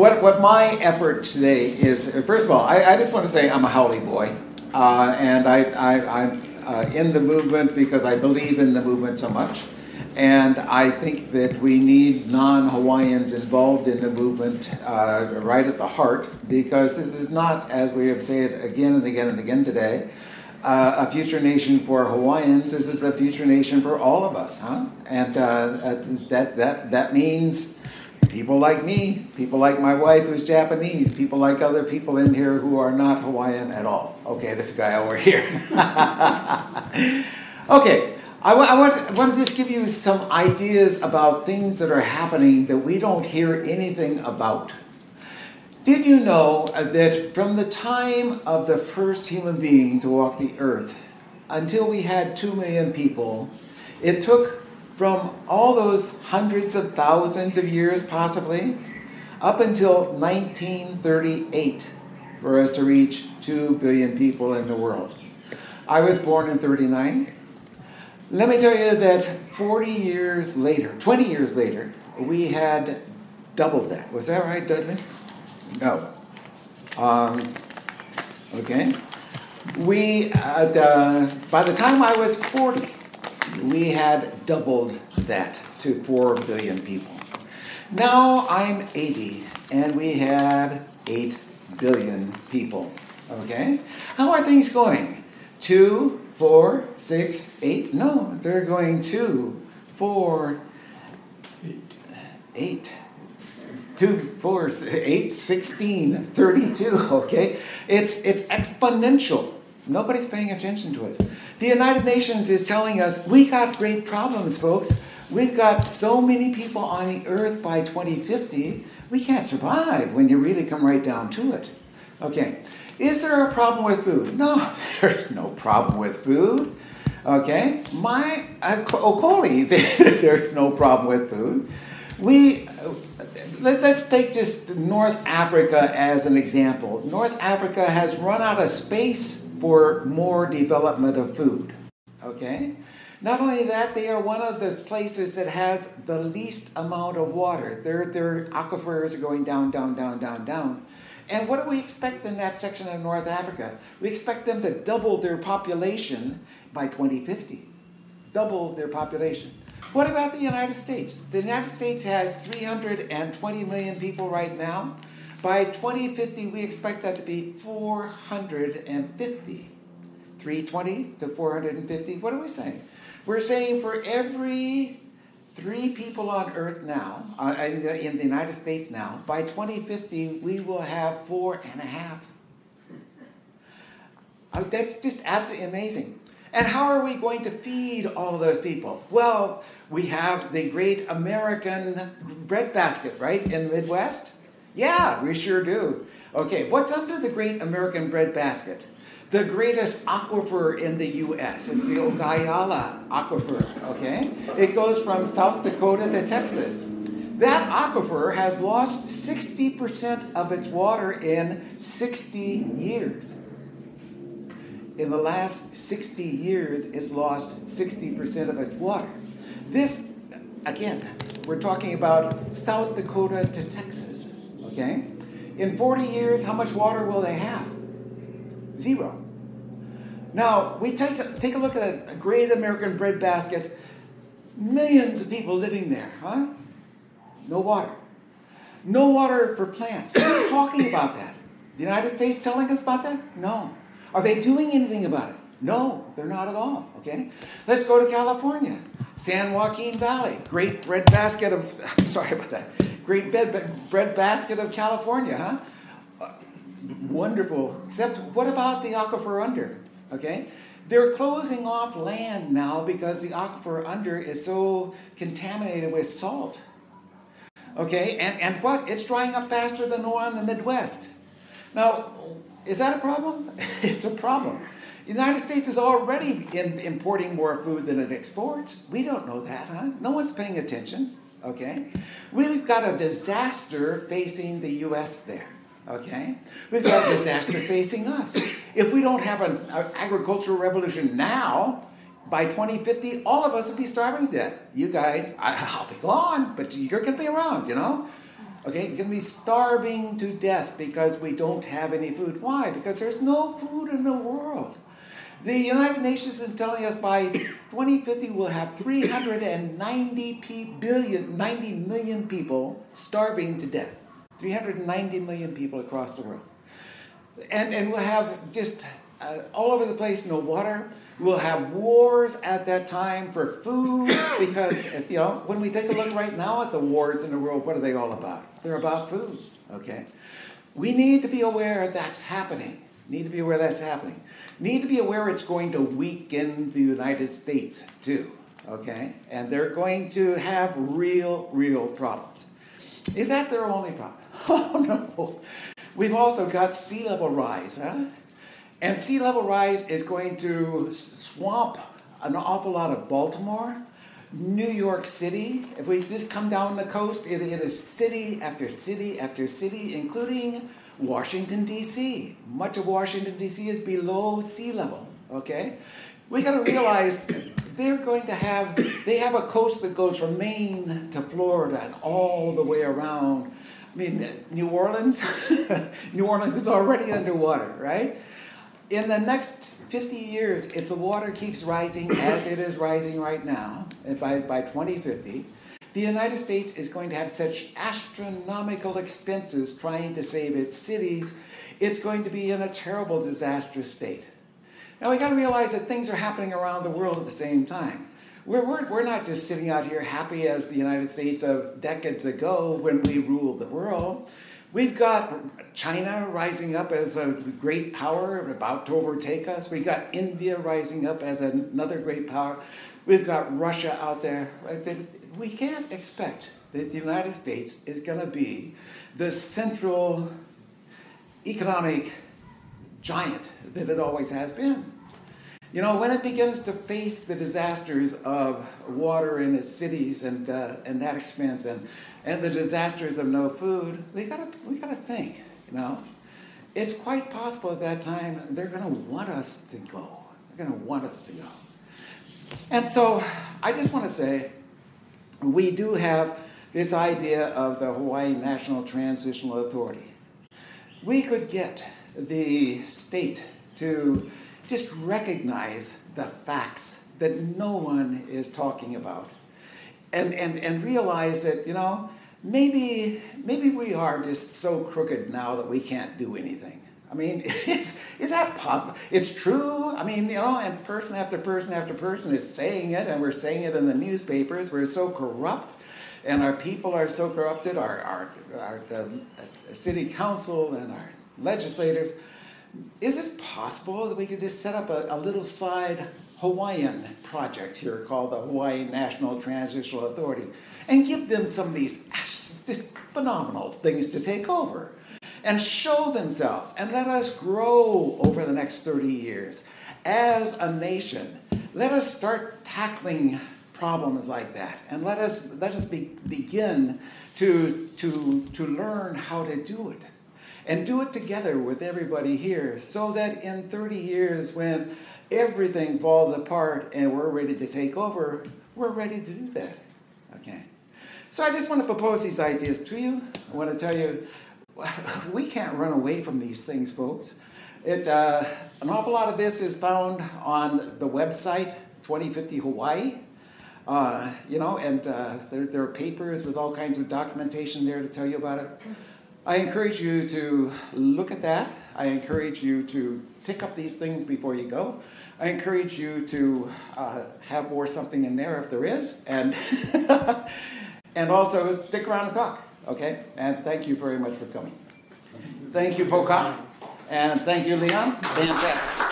What, what my effort today is, first of all, I, I just want to say I'm a Haole boy. Uh, and I, I, I'm uh, in the movement because I believe in the movement so much. And I think that we need non Hawaiians involved in the movement uh, right at the heart because this is not, as we have said again and again and again today, uh, a future nation for Hawaiians. This is a future nation for all of us, huh? And uh, uh, that, that, that means people like me, people like my wife who's Japanese, people like other people in here who are not Hawaiian at all. Okay, this guy over here. okay, I, want, I want to just give you some ideas about things that are happening that we don't hear anything about. Did you know uh, that from the time of the first human being to walk the earth until we had 2 million people, it took from all those hundreds of thousands of years, possibly, up until 1938 for us to reach 2 billion people in the world. I was born in 39. Let me tell you that 40 years later, 20 years later, we had doubled that. Was that right, Dudley? No. Um, okay. We, uh, by the time I was 40, we had doubled that to 4 billion people. Now I'm 80 and we have 8 billion people. Okay? How are things going? 2, 4, 6, 8? No, they're going 2, 4, 8. 2, 4, 8, 16, 32, okay? It's, it's exponential. Nobody's paying attention to it. The United Nations is telling us we got great problems, folks. We've got so many people on the earth by 2050, we can't survive when you really come right down to it. Okay, is there a problem with food? No, there's no problem with food. Okay, my uh, Okoli, there's no problem with food. We uh, let, us take just North Africa as an example. North Africa has run out of space for more development of food. Okay? Not only that, they are one of the places that has the least amount of water. Their, their aquifers are going down, down, down, down, down. And what do we expect in that section of North Africa? We expect them to double their population by 2050. Double their population. What about the United States? The United States has 320 million people right now. By 2050, we expect that to be 450. 320 to 450. What are we saying? We're saying for every three people on Earth now, uh, in the United States now, by 2050, we will have four and a half. Uh, that's just absolutely amazing. And how are we going to feed all of those people? Well, we have the great American breadbasket, right, in the Midwest? Yeah, we sure do. Okay, what's under the great American breadbasket? The greatest aquifer in the U.S. It's the Ogallala Aquifer, okay? It goes from South Dakota to Texas. That aquifer has lost 60% of its water in 60 years. In the last 60 years, it's lost 60% of its water. This, again, we're talking about South Dakota to Texas. Okay? In 40 years, how much water will they have? Zero. Now, we take a, take a look at a great American breadbasket. Millions of people living there, huh? No water. No water for plants. Who's talking about that? The United States telling us about that? No. Are they doing anything about it? No, they're not at all. Okay? Let's go to California. San Joaquin Valley, great breadbasket of, sorry about that, great bed, bread basket of California, huh? Uh, wonderful. Except, what about the aquifer under? Okay? They're closing off land now because the aquifer under is so contaminated with salt. Okay? And, and what? It's drying up faster than one in the Midwest. Now, is that a problem? it's a problem. The United States is already in, importing more food than it exports. We don't know that, huh? No one's paying attention okay? We've got a disaster facing the US there, okay? We've got a disaster facing us. If we don't have an, an agricultural revolution now, by 2050, all of us will be starving to death. You guys, I, will be gone, but you're going to be around, you know? Okay, you're going to be starving to death because we don't have any food. Why? Because there's no food in the world. The United Nations is telling us by 2050 we'll have 390 billion, 90 million people starving to death. 390 million people across the world. And, and we'll have just uh, all over the place no water. We'll have wars at that time for food because, you know, when we take a look right now at the wars in the world, what are they all about? They're about food, okay? We need to be aware that's happening. Need to be aware that's happening. Need to be aware it's going to weaken the United States too. Okay? And they're going to have real, real problems. Is that their only problem? Oh no. We've also got sea level rise, huh? And sea level rise is going to swamp an awful lot of Baltimore, New York City. If we just come down the coast, it, it is city after city after city, including Washington, D.C. Much of Washington, D.C. is below sea level, okay? We got to realize they're going to have, they have a coast that goes from Maine to Florida and all the way around. I mean, New Orleans, New Orleans is already underwater, right? In the next 50 years, if the water keeps rising as it is rising right now, eh, by, by 2050, the United States is going to have such astronomical expenses trying to save its cities, it's going to be in a terrible, disastrous state. Now we got to realize that things are happening around the world at the same time. We're, we're, we're not just sitting out here happy as the United States of decades ago when we ruled the world. We've got China rising up as a great power about to overtake us. We've got India rising up as another great power. We've got Russia out there we can't expect that the United States is going to be the central economic giant that it always has been. You know, when it begins to face the disasters of water in its cities and, uh, and that expense and, and the disasters of no food, we gotta, we gotta think, you know. It's quite possible at that time they're gonna want us to go. They're gonna want us to go. And so I just wanna say, we do have this idea of the Hawaii National Transitional Authority. We could get the state to just recognize the facts that no one is talking about and, and, and realize that, you know, maybe, maybe we are just so crooked now that we can't do anything. I mean, is, is that possible? It's true. I mean, you know, and person after person after person is saying it, and we're saying it in the newspapers. We're so corrupt, and our people are so corrupted, our, our, our city council and our legislators. Is it possible that we could just set up a, a little side Hawaiian project here called the Hawaii National Transitional Authority and give them some of these just phenomenal things to take over? And show themselves and let us grow over the next 30 years as a nation. Let us start tackling problems like that and let us let us be, begin to to to learn how to do it and do it together with everybody here so that in 30 years when everything falls apart and we're ready to take over we're ready to do that okay so i just want to propose these ideas to you i want to tell you we can't run away from these things, folks. It, uh, an awful lot of this is found on the website 2050 Hawaii. Uh, you know, and uh, there, there are papers with all kinds of documentation there to tell you about it. I encourage you to look at that. I encourage you to pick up these things before you go. I encourage you to uh, have more something in there if there is, and and also stick around and talk. Okay? And thank you very much for coming. Thank you, Poka. And thank you, Leon. Fantastic.